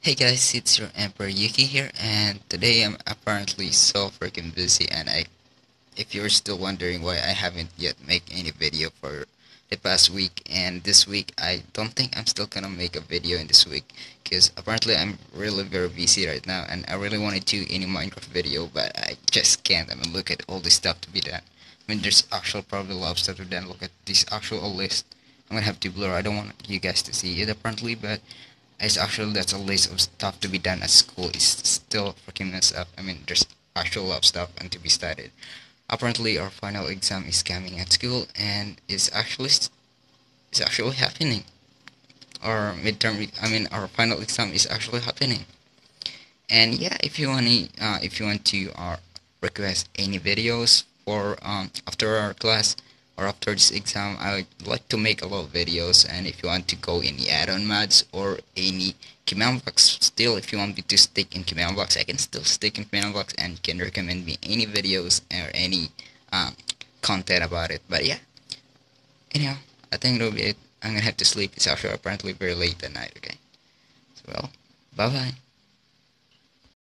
Hey guys, it's your Emperor Yuki here, and today I'm apparently so freaking busy. And I, if you're still wondering why I haven't yet make any video for the past week, and this week I don't think I'm still gonna make a video in this week, because apparently I'm really very busy right now, and I really wanted to do any Minecraft video, but I just can't. I mean, look at all this stuff to be done. I mean, there's actual probably a lot of stuff to be done. Look at this actual list. I'm gonna have to blur. I don't want you guys to see it apparently, but it's actually that's a list of stuff to be done at school. It's still freaking messed up. I mean, there's actual lot of stuff and to be studied. Apparently, our final exam is coming at school, and it's actually it's actually happening. Our midterm, I mean, our final exam is actually happening. And yeah, if you want to, uh, if you want to uh, request any videos for um, after our class or after this exam I would like to make a lot of videos and if you want to go any add-on mods or any command blocks still if you want me to stick in command blocks I can still stick in command blocks and can recommend me any videos or any um, content about it. But yeah. Anyhow I think that'll be it. I'm gonna have to sleep. It's actually apparently very late at night okay? So well bye bye